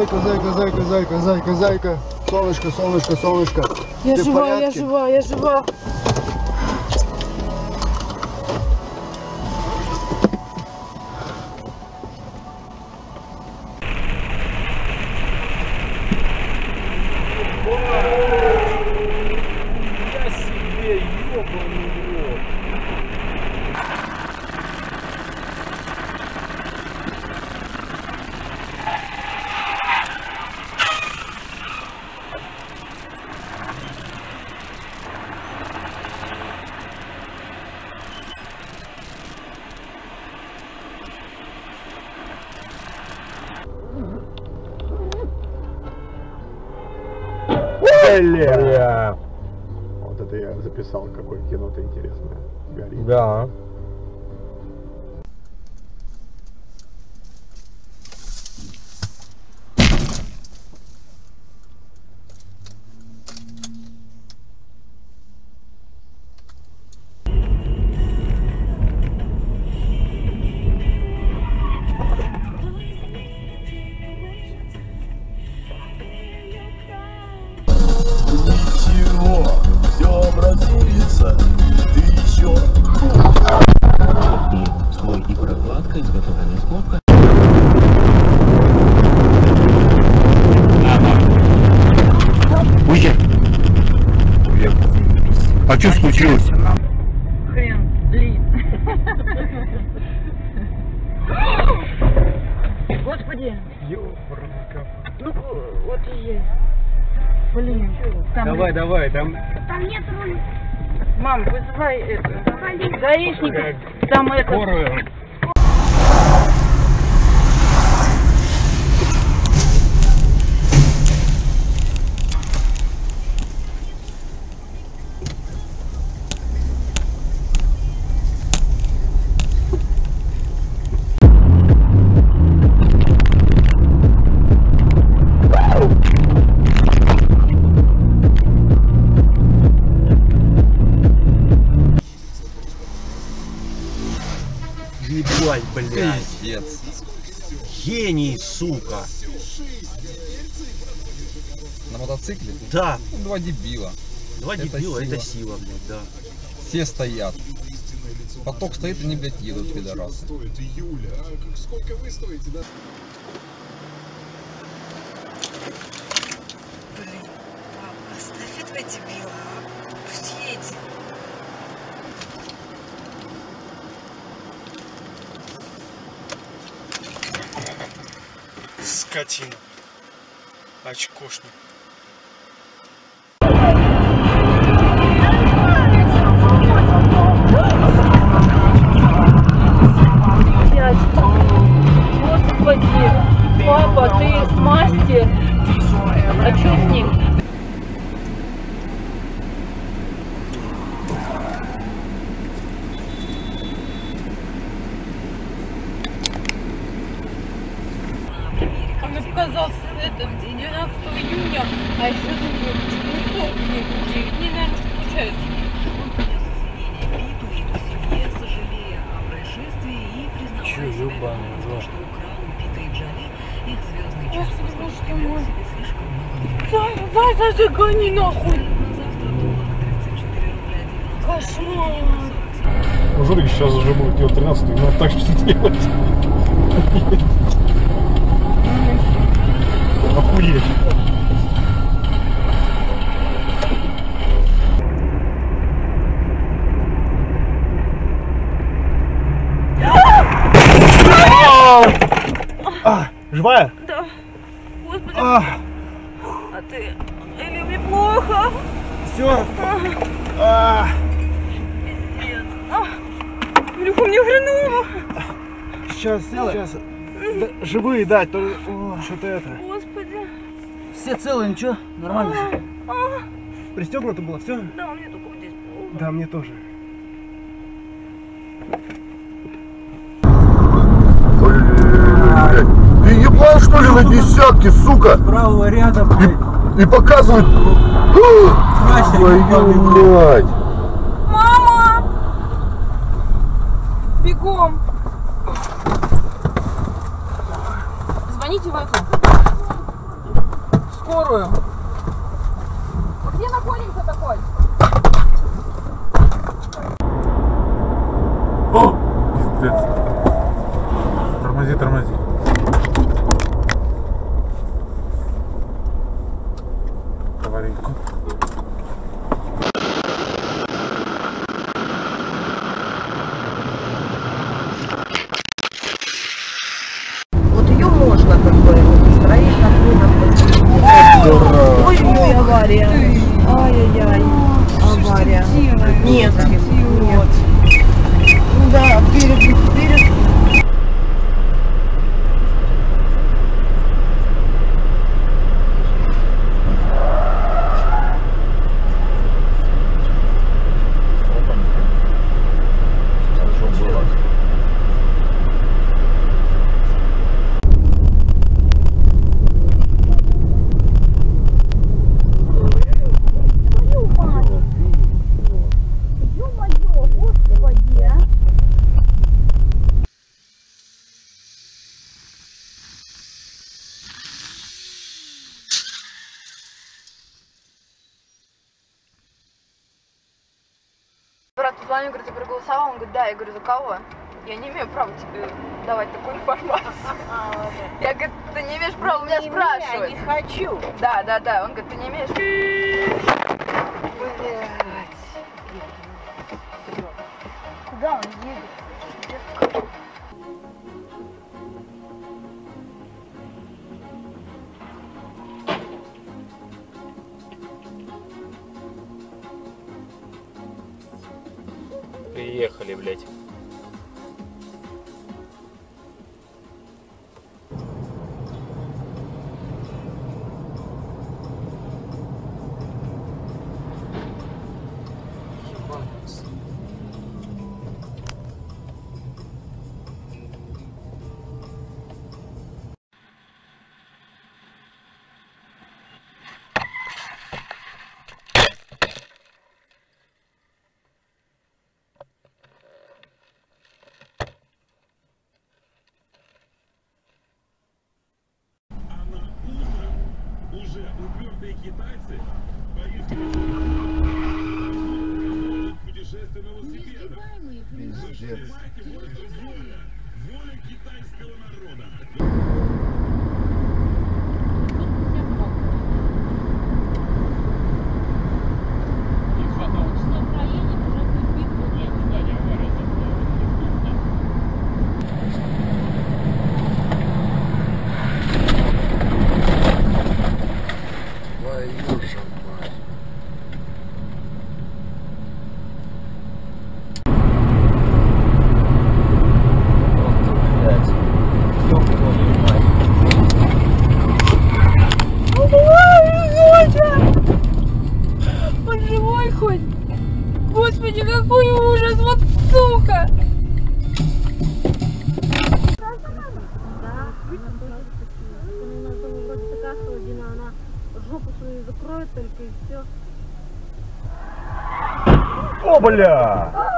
зайка, зайка, зайка, зайка, зайка, зайка. Солнышко, солнышко, солнышко. Я Ты жива, я жива, я жива. Бля. Вот это я записал, какое кино-то интересное. Горит. Да. А что случилось? Хрен, блин. Господи. Ну, вот и есть. Блин. Там, Давай, давай, там Мам, вызывай это. Гаишников. Там это. скорую. Ебать, блядь. Гений, сука. На мотоцикле? Да. Ну, два дебила. Два Это дебила, это сила. сила, блядь, да. Все стоят. Поток стоит, они, блядь, едут, пидорасы. А сколько вы стоите, да? Блин, папа, оставь этого дебила, а? Пусть едет. Скотина. Очкошник. Показался это 12 июня, а еще ну 40 дней людей. Мне, наверное, что получается. Че, ебаный в рот. Господи, боже ты мой. Зай, зай, зай, зай, гони нахуй. Кошмар. Ну, Жорик сейчас уже будет делать 13 надо так что делать. Охуеть. А, живая? Да. Господи, А, а ты... Или мне плохо? все. А, Пиздец. А, Илюха, мне хреново. сейчас, сейчас. Да, живые дать, то о, что-то это. Господи. Все целые, ничего? Нормально все? А, Пристегнуто было, все? да, мне только вот здесь плохо. Да, мне тоже. Ты ебал что ли на десятки, сука? Правого ряда, блядь. И показывает... Твою мать! Мама! Бегом! Звоните в это. скорую. Где находимся такой? Аварийку. Вот ее можно как бы строить на Дурак. Ой-ой, авария. Ай-яй-яй. Авария. Нет. Брат позвонил, говорит, ты проголосовал? Он говорит, да. Я говорю, за кого? Я не имею права тебе давать такую информацию. Я говорю, ты не имеешь права у меня спрашивать. Не хочу. Да, да, да. Он говорит, ты не имеешь... Куда он едет? Приехали, блядь. Упертые китайцы поехали путешествие на велосипедах. Пиздец. Вот это воля, воля китайского народа. Olha!